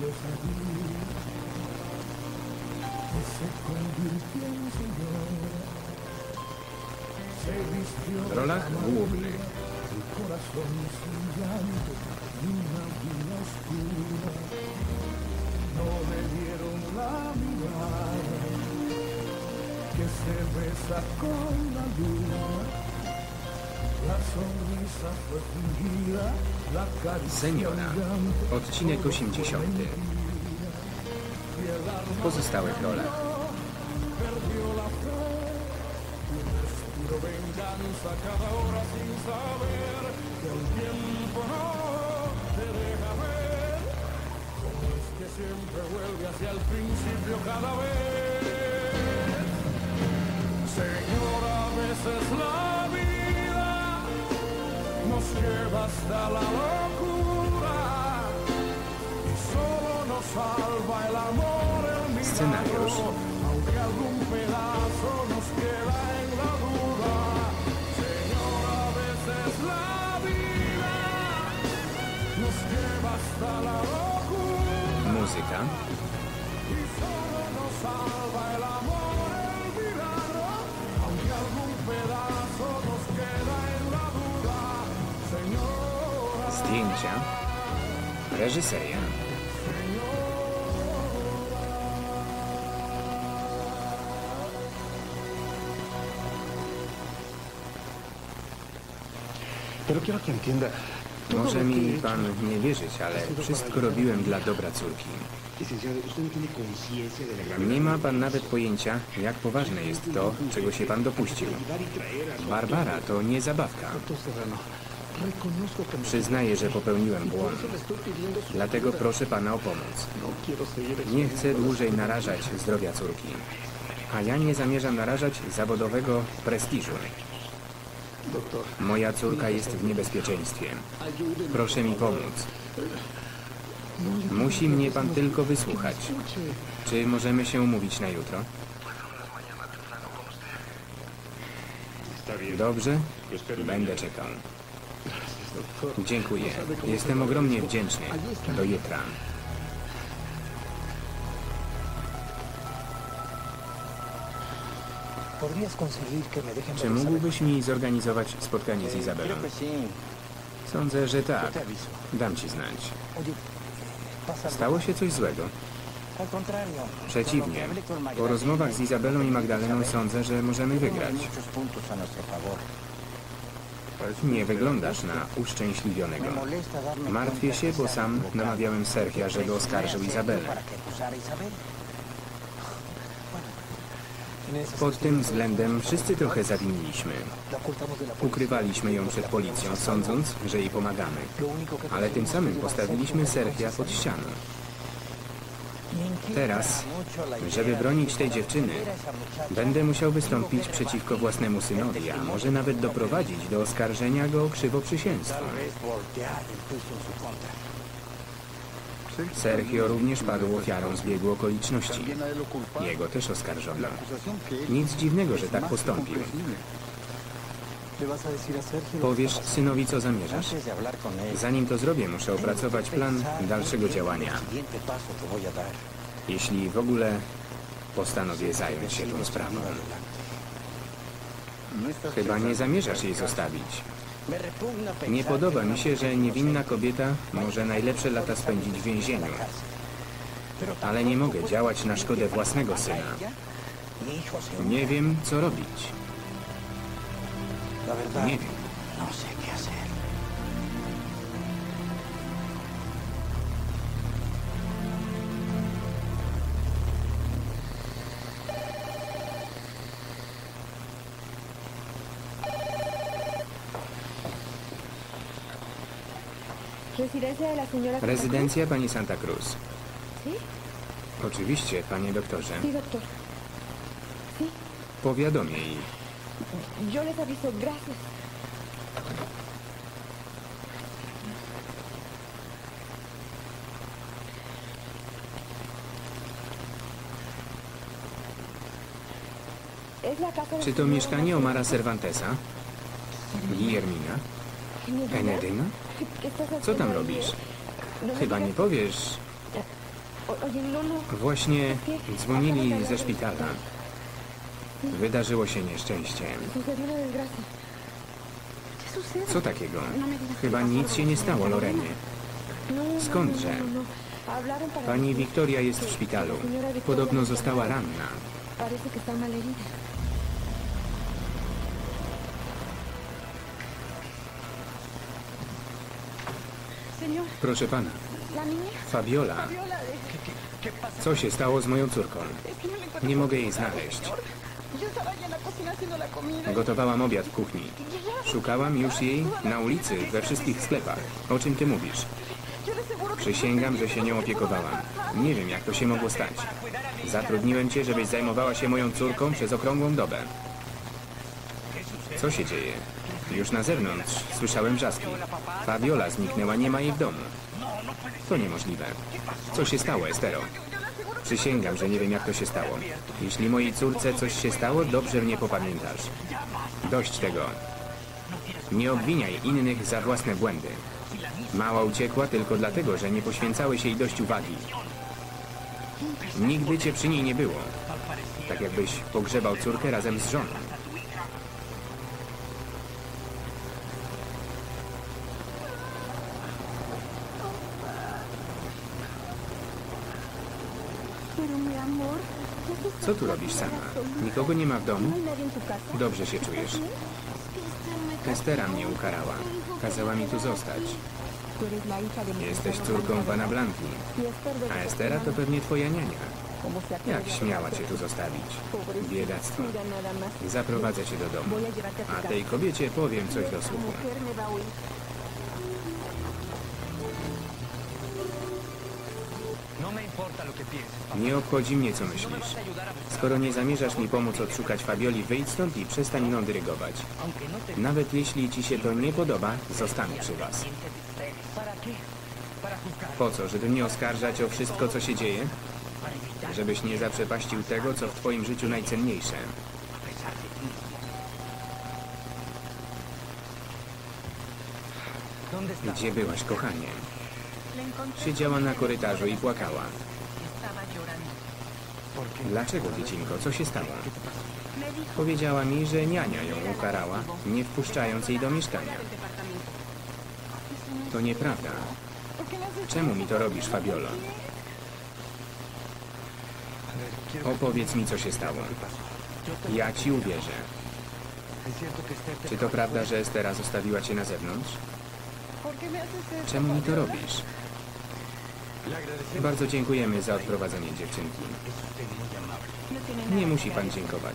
de ti que se convirtió en señor. Se vistió rolach camarón, głównych el corazón sin llanto y una vida oscura. No le dieron la mirada que se besa con la luna. Seniora. Odcinek 80. W pozostałych rolach siempre vuelve hacia principio cada vez. Señora, a veces la nos lleva hasta la locura. Y solo nos salva el amor, el milagro, aunque algún pedazo nos queda en la duda. Señora, a veces la vida nos lleva hasta la locura. Muzyka, y solo nos salva el amor, el milagro, aunque algún pedazo zdjęcia, reżyseria, Może mi pan nie wierzyć, ale wszystko robiłem dla dobra córki. No. Nie ma pan nawet pojęcia, jak poważne jest to, czego się pan dopuścił. Y Barbara to nie zabawka. Przyznaję, że popełniłem błąd. Dlatego proszę pana o pomoc. No Nie chcę dłużej narażać zdrowia córki. A ja nie zamierzam narażać zawodowego prestiżu. Moja córka jest w niebezpieczeństwie. Proszę mi pomóc. Musi mnie pan tylko wysłuchać. Czy możemy się umówić na jutro? Dobrze? Będę czekał. Dziękuję. Jestem ogromnie wdzięczny. Do jutra. ¿Podrías conseguir que me dejen Czy mógłbyś mi zorganizować spotkanie z Izabelą? Sądzę, że tak. Dam ci znać. Stało się coś złego. Przeciwnie. Po rozmowach z y Izabelą i Magdaleną Isabel, sądzę, że możemy wygrać. Nie wyglądasz na uszczęśliwionego. Martwię się, bo sam namawiałem Sergia, żeby oskarżył Izabelę. Pod tym względem wszyscy trochę zawiniliśmy. Ukrywaliśmy ją przed policją, sądząc, że jej pomagamy. Ale tym samym postawiliśmy Sergia pod ścianą. Teraz, żeby bronić tej dziewczyny, będę musiał wystąpić przeciwko własnemu synowi, a może nawet doprowadzić do oskarżenia go o krzywoprzysięstwo. Sergio również padł ofiarą zbiegu okoliczności. Jego też oskarżono. Nic dziwnego, że tak postąpił. ¿Le vas a decir a Sergio lo que Powiesz synowi, co zamierzasz? Zanim to zrobię, muszę opracować plan dalszego działania. Jeśli w ogóle postanowię zająć się tą sprawą. Chyba nie zamierzasz jej zostawić. Nie podoba mi się, że niewinna kobieta może najlepsze lata spędzić w więzieniu. Ale nie mogę działać na szkodę własnego syna. Nie wiem, co robić. La verdad, Nie wiem. no sé qué hacer. Residencia de la señora Santa Rezydencja pani Santa Cruz. Cruz? ¿Sí? Oczywiście, panie doktorze. Sí, doctor. Sí, Powiadomię jej. Yo les aviso. Gracias. Czy to mieszkanie Omar Omara Cervantesa? Guillermina? Cervantes. Enedyna? ¿Qué estás Co tam robisz? No Chyba nie powiesz, no, no. Właśnie dzwonili ze szpitala. Wydarzyło się nieszczęście. Co takiego? Chyba nic się nie stało. Lorenie. Skądże? Pani Wiktoria jest w szpitalu. Podobno została ranna. Proszę pana. Fabiola, co się stało z moją córką? Nie mogę jej znaleźć. Gotowałam obiad w kuchni. Szukałam już jej na ulicy, we wszystkich sklepach. O czym ty mówisz? Przysięgam, że się nią opiekowałam. Nie wiem, jak to się mogło stać. Zatrudniłem cię, żebyś zajmowała się moją córką przez okrągłą dobę. Co się dzieje? Już na zewnątrz słyszałem wrzaski. Fabiola zniknęła, nie ma jej w domu. To niemożliwe. Co się stało, Estero? Przysięgam, że nie wiem, jak to się stało. Jeśli mojej córce coś się stało, dobrze mnie popamiętasz. Dość tego. Nie obwiniaj innych za własne błędy. Mała uciekła tylko dlatego, że nie poświęcałeś jej dość uwagi. Nigdy cię przy niej nie było. Tak jakbyś pogrzebał córkę razem z żoną. Pero mi amor, ¿qué haces Co tu robisz sama? Nikogo nie ma w domu? Dobrze się czujesz. Estera mnie ukarała. Kazała mi tu zostać. Jesteś córką pana Blanki. A Estera to pewnie twoja niania. ¿Cómo se Jak śmiała cię tu zostawić? Biedactwo. Zaprowadzę cię do domu. A tej kobiecie powiem coś do słuchu. Nie obchodzi mnie, co myślisz. Skoro nie zamierzasz mi pomóc odszukać Fabioli, wyjdź stąd i przestań te... Nawet jeśli ci się to nie podoba, zostanę przy was. Po co, żeby mnie oskarżać o wszystko, co się dzieje? Żebyś nie zaprzepaścił tego, co w twoim życiu najcenniejsze. Gdzie byłaś, kochanie? Siedziała na korytarzu i płakała. Dlaczego, dziecinko? Co się stało? Powiedziała mi, że niania ją ukarała, nie wpuszczając jej do mieszkania. To nieprawda. ¿Por qué le haces Czemu mi to robisz, Fabiolo? Opowiedz mi, co się stało. Ja ci uwierzę. Czy to prawda, że Estera zostawiła cię na zewnątrz? Czemu mi to robisz? Bardzo dziękujemy za odprowadzenie dziewczynki. Nie musi pan dziękować.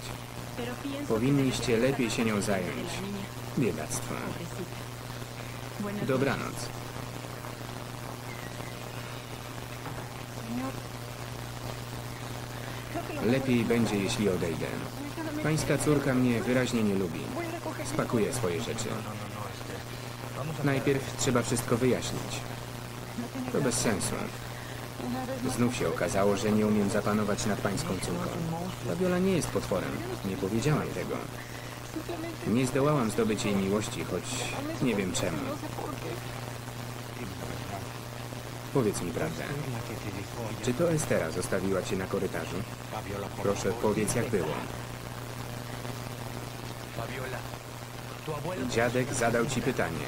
Powinniście lepiej się nią zająć. Biedactwo. Dobranoc. Lepiej będzie, jeśli odejdę. Pańska córka mnie wyraźnie nie lubi. Spakuję swoje rzeczy. Najpierw trzeba wszystko wyjaśnić. To bez sensu. Znów się okazało, że nie umiem zapanować nad pańską córką. Fabiola nie jest potworem. Nie powiedziałam tego. Nie zdołałam zdobyć jej miłości, choć nie wiem czemu. Powiedz mi prawdę. Czy to Estera zostawiła cię na korytarzu? Proszę, powiedz jak było. Dziadek zadał ci pytanie.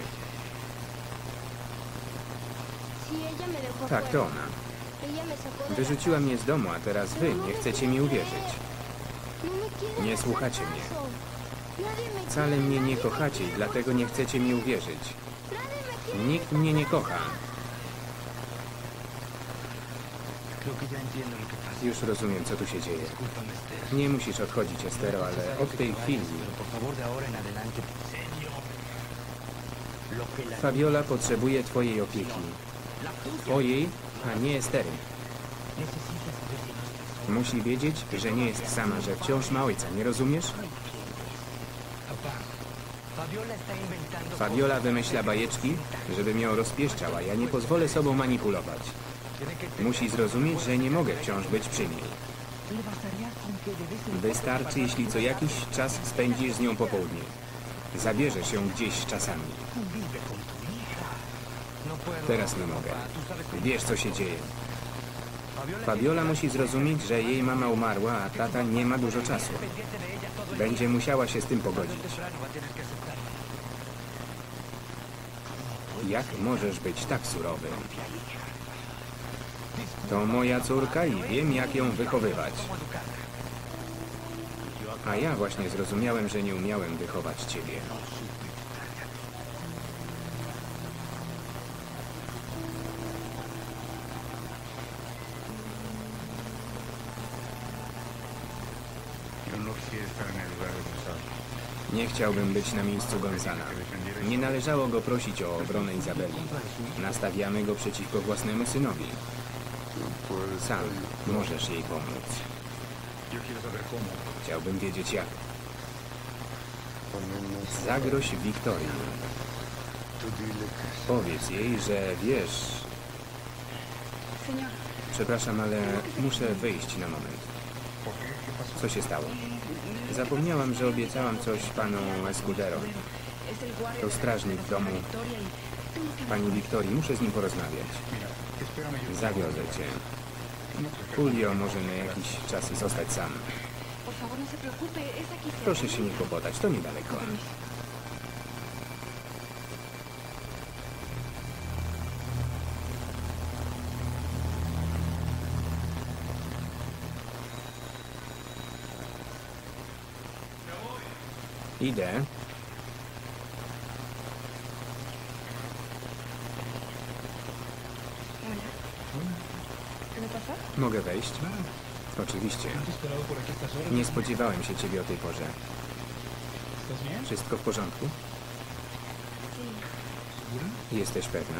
Tak, to ona. Wyrzuciła mnie z domu, a teraz wy nie chcecie mi uwierzyć. No Nie słuchacie mnie. Wcale mnie nie kochacie i dlatego nie chcecie mi uwierzyć. Nikt mnie nie kocha. Już rozumiem, co tu się dzieje. Nie musisz odchodzić, Estero, ale od tej chwili. Fabiola potrzebuje twojej opieki. Twojej, a nie Estery. Musi wiedzieć, że nie jest sama, że wciąż ma ojca, nie rozumiesz? Fabiola wymyśla bajeczki, żeby mnie rozpieszczał, a ja nie pozwolę sobą manipulować. Musi zrozumieć, że nie mogę wciąż być przy niej. Wystarczy, jeśli co jakiś czas spędzisz z nią popołudnie. Zabierzesz ją gdzieś czasami. Teraz sabes cómo... Wiesz, co się dzieje. Fabiola musi zrozumieć, że jej mama umarła, a tata nie ma dużo czasu. Będzie musiała się z tym pogodzić. Jak możesz być tak surowy? To moja córka i wiem, jak ją wychowywać. A ja właśnie zrozumiałem, że nie umiałem wychować ciebie. Chciałbym być na miejscu Gonzala. Nie należało go prosić o obronę Izabeli. Nastawiamy go przeciwko własnemu synowi. Sam możesz jej pomóc. Chciałbym wiedzieć jak. Zagroź Wiktorii. Powiedz jej, że wiesz... Przepraszam, ale muszę wyjść na moment. Co się stało? Zapomniałam, że obiecałam coś panu Escudero. To strażnik w domu pani Wiktorii. Muszę z nim porozmawiać. Zawiozę cię. Julio może na jakiś czas zostać sam. No. Proszę się nie kłopotać, to niedaleko. Idę. Mogę wejść? Oczywiście. Nie spodziewałem się ciebie o tej porze. Wszystko w porządku? Jesteś pewna?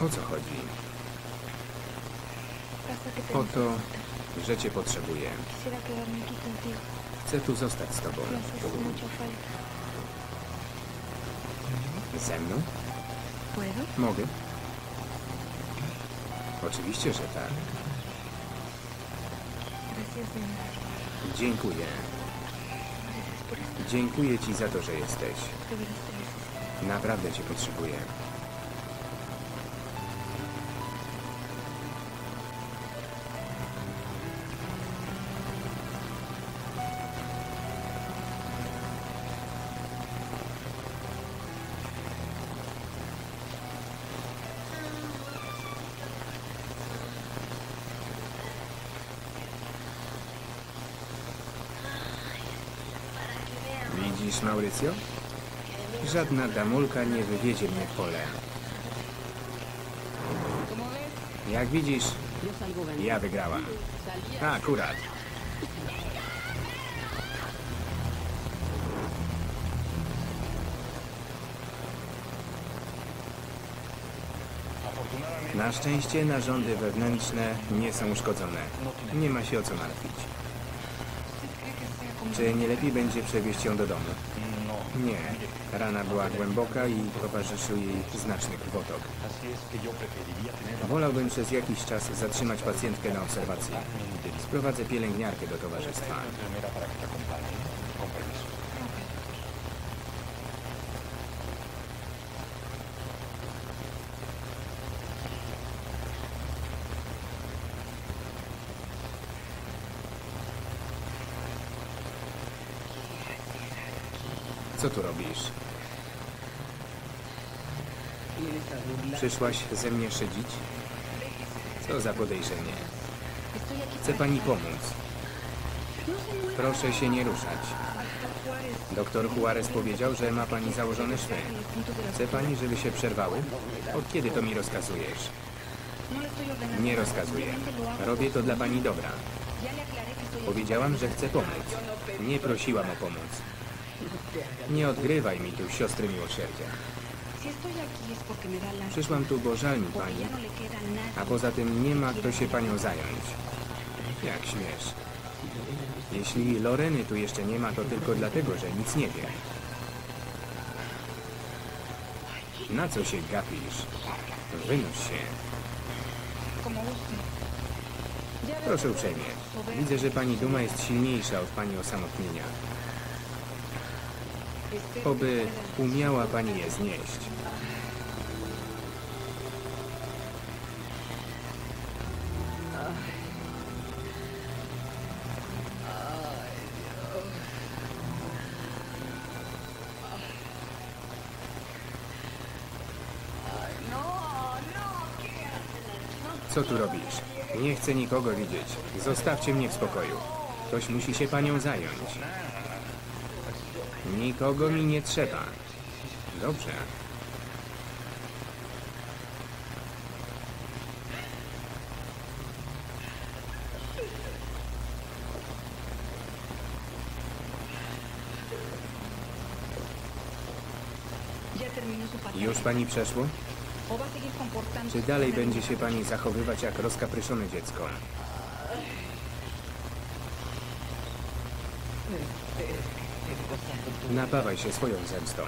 O co chodzi? O to, że cię potrzebuję. Chcę tu zostać z tobą. Ze mną? Mogę? Oczywiście, że tak. Dziękuję. Dziękuję ci za to, że jesteś. Naprawdę cię potrzebuję. Żadna damulka nie wywiedzie mnie w pole. Jak widzisz, ja wygrałam. Akurat. Na szczęście narządy wewnętrzne nie są uszkodzone. Nie ma się o co martwić. Czy nie lepiej będzie przewieźć ją do domu? Nie. Rana była głęboka i towarzyszył jej znaczny krwotok. Wolałbym przez jakiś czas zatrzymać pacjentkę na obserwacji. Sprowadzę pielęgniarkę do towarzystwa. Co tu robisz? Przyszłaś ze mnie szydzić? Co za podejrzenie. Chce pani pomóc. Proszę się nie ruszać. Doktor Juarez powiedział, że ma pani założone szwy. Chce pani, żeby się przerwały? Od kiedy to mi rozkazujesz? Nie rozkazuję. Robię to dla pani dobra. Powiedziałam, że chcę pomóc. Nie prosiłam o pomoc. Nie odgrywaj mi tu siostry miłosierdzia. Przyszłam tu, bo żal mi pani. A poza tym nie ma kto się panią zająć. Jak śmiesz? Jeśli Loreny tu jeszcze nie ma, to tylko dlatego, że nic nie wie. Na co się gapisz? Wynoś się. Proszę uprzejmie. Widzę, że pani duma jest silniejsza od pani osamotnienia. Oby umiała pani je znieść. Co tu robisz? Nie chcę nikogo widzieć. Zostawcie mnie w spokoju. Ktoś musi się panią zająć. Nikogo mi nie trzeba. Dobrze. Już pani przeszło? ¿O va a seguir comportándose Czy dalej będzie się pani zachowywać jak rozkapryszone dziecko? Napawaj się swoją zemstą.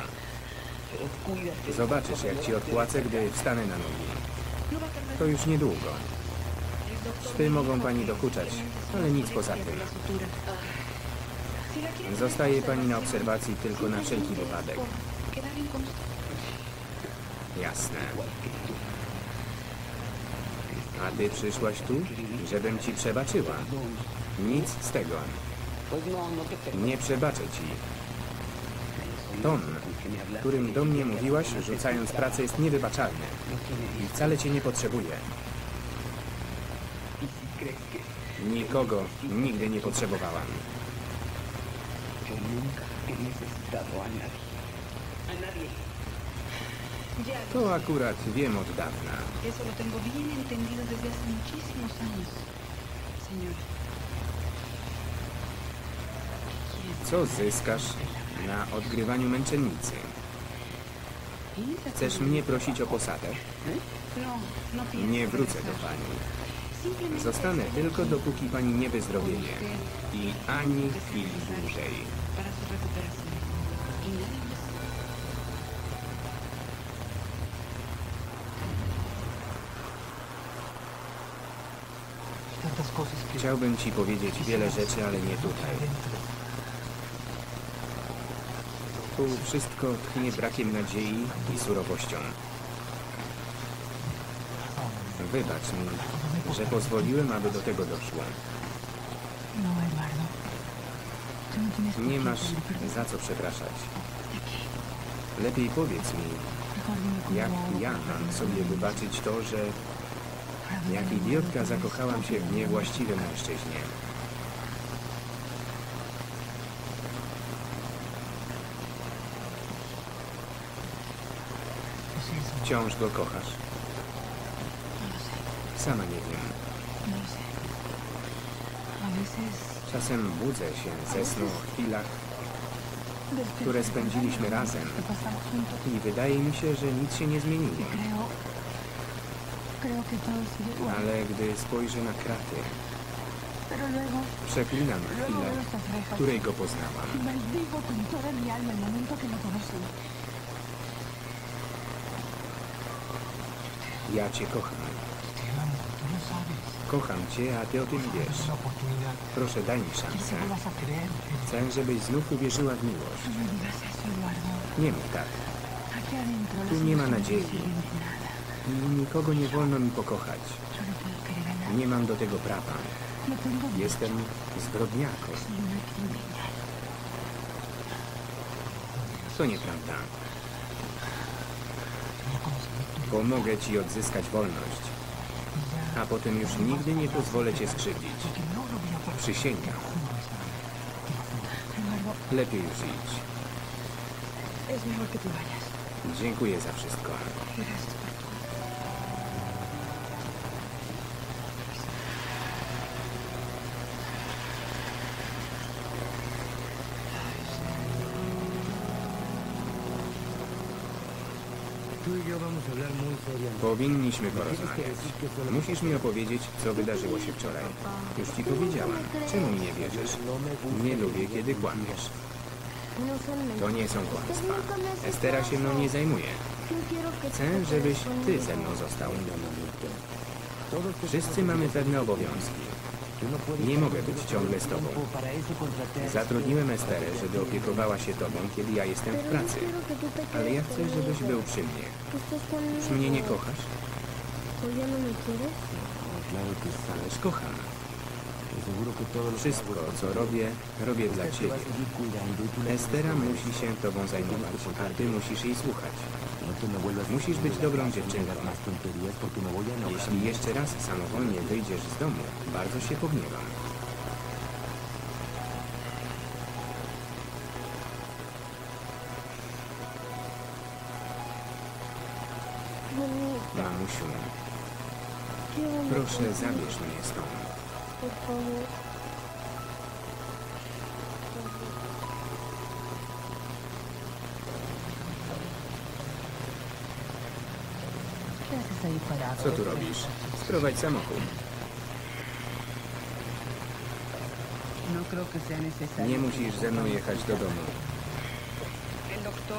Zobaczysz, jak ci odpłacę, gdy wstanę na nogi. To już niedługo. Szwy mogą pani dokuczać, ale nic poza tym. Zostaje pani na obserwacji tylko na wszelki wypadek. Jasne. A ty przyszłaś tu, żebym ci przebaczyła. Nic z tego. Nie przebaczę ci. Ton, którym do mnie mówiłaś, rzucając pracę, jest niewybaczalny. I wcale cię nie potrzebuję. Nikogo nigdy nie potrzebowałam. To akurat wiem od dawna. Co zyskasz na odgrywaniu męczennicy? ¿Piensa Chcesz mnie prosić o posadę? Nie wrócę do pani. Zostanę tylko dopóki pani nie wyzdrowieje. I ani chwili dłużej. Chciałbym ci powiedzieć wiele rzeczy, ale nie tutaj. Tu wszystko tchnie brakiem nadziei i surowością. Wybacz mi, że pozwoliłem, aby do tego doszło. No, Nie masz za co przepraszać. Lepiej powiedz mi, jak ja mam sobie wybaczyć to, że jak idiotka zakochałam się w niewłaściwym mężczyźnie. Wciąż go kochasz. Sama nie wiem. Czasem budzę się ze snu o chwilach, które spędziliśmy razem i wydaje mi się, że nic się nie zmieniło. Ale gdy spojrzę na kraty, przeklinam chwilę, w której go poznałam. Ja cię kocham. Kocham cię, a ty o tym wiesz. Proszę, daj mi szansę. Chcę, żebyś znów uwierzyła w miłość. Nie mów tak. Las nie ma nadziei. nikogo nie wolno mi pokochać. Nie mam do tego prawa. Jestem criminal. To nieprawda. Voy a conseguir tu Pomogę ci odzyskać wolność. A potem już nigdy nie pozwolę cię skrzywdzić. Przysięgam. Lepiej już idź. Dziękuję za wszystko. Powinniśmy porozmawiać. Musisz mi opowiedzieć, co wydarzyło się wczoraj. Już ci powiedziałam. Czemu mi nie wierzysz? Nie lubię, kiedy kłamiesz. To nie są kłamstwa. Estera się mną nie zajmuje. Chcę, żebyś ty ze mną został. Wszyscy mamy pewne obowiązki. Nie mogę być ciągle z tobą. Zatrudniłem Esterę, żeby opiekowała się tobą, kiedy ja jestem w pracy. Ale ja chcę, żebyś był przy mnie. Już mnie nie kochasz? Ależ kocham. Wszystko, co robię, robię dla ciebie. Estera musi się tobą zajmować, a ty musisz jej słuchać. Musisz być dobrą dziewczynką. Jeśli jeszcze raz samowolnie wyjdziesz z domu, bardzo się pogniewam. Mamusiu, proszę zabierz mnie stąd. Co tu robisz? Sprowadź samochód. No. Nie musisz ze mną jechać do domu.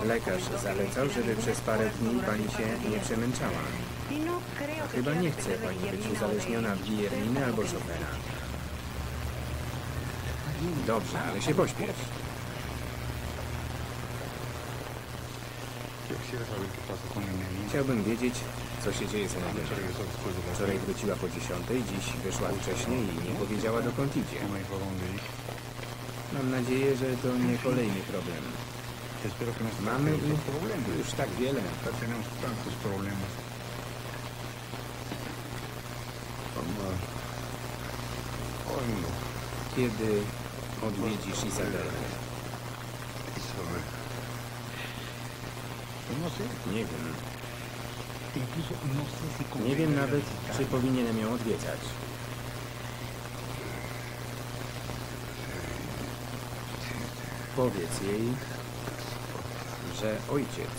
Lekarz zalecał, żeby przez parę dni pani się nie przemęczała. Chyba nie chce pani być uzależniona od Guillerminy albo szofera. Dobrze, ale się pośpiesz. Chciałbym wiedzieć, co się dzieje z la Wczoraj wróciła po dziesiątej, dziś wyszła wcześniej i nie powiedziała dokąd idzie. Mam nadzieję, że to nie kolejny problem. Mamy już tak wiele. Kiedy odwiedzisz Izabelę? Isabel. Pues no sé. Nie wiem. Nie wiem nawet, czy powinienem ją odwiedzać. Powiedz jej, że ojciec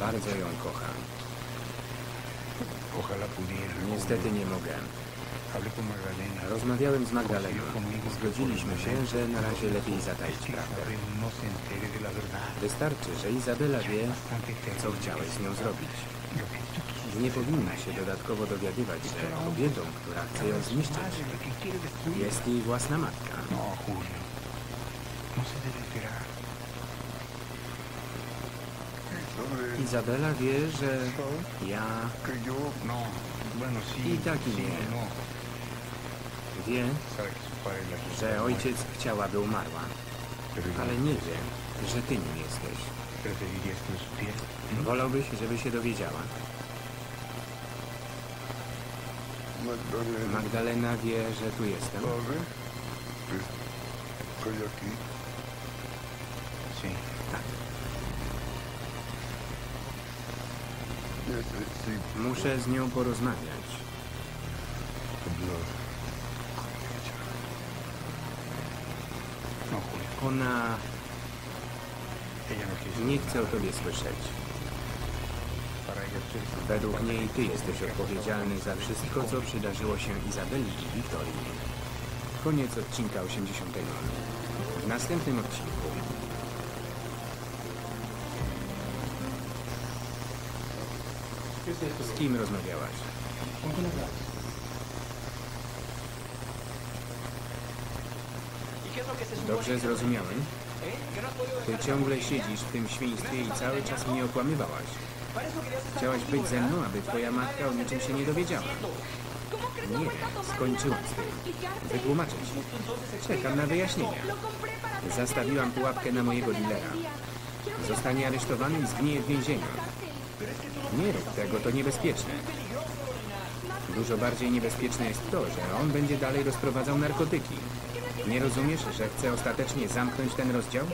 bardzo ją kocha. Niestety nie mogę. Rozmawiałem z Magdaleną. Zgodziliśmy się, że na razie lepiej zataić prawdę. Wystarczy, że Izabela wie, co chciałeś z nią zrobić. Nie powinna się dodatkowo dowiadywać, że kobietą, która chce ją zniszczyć, jest jej własna matka. No. No. Izabela wie, że ja no. I tak i nie. Wie, quiso że ojciec chciałaby umarła, Pero yo ale nie wie, że ty nim jesteś. supiera. Wolałbyś, żeby się dowiedziała. Magdalena wie, że tu jestem. Tak. Muszę z nią porozmawiać. hablar con ella. No, Julio. Ona nie chce o tobie słyszeć. Według niej ty jesteś odpowiedzialny za wszystko, co przydarzyło się Izabeli i Wiktorii. Koniec odcinka 80. W następnym odcinku. Z kim rozmawiałaś? Dobrze zrozumiałem? Ty ciągle siedzisz w tym świństwie i cały czas mnie okłamywałaś. Chciałaś być ze mną, aby twoja matka o niczym się nie dowiedziała. Nie, skończyłam z tym. Wytłumaczę ci. Czekam na wyjaśnienia. Zastawiłam pułapkę na mojego dealera. Zostanie aresztowany i zgnieje w więzieniu. Nie rób tego, to niebezpieczne. Dużo bardziej niebezpieczne jest to, że on będzie dalej rozprowadzał narkotyki. Nie rozumiesz, że chce ostatecznie zamknąć ten rozdział?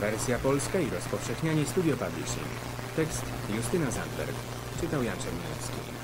Wersja polska i rozpowszechnianie Studio Publishing. Tekst Justyna Zandberg. Czytał Jan Czerniewski.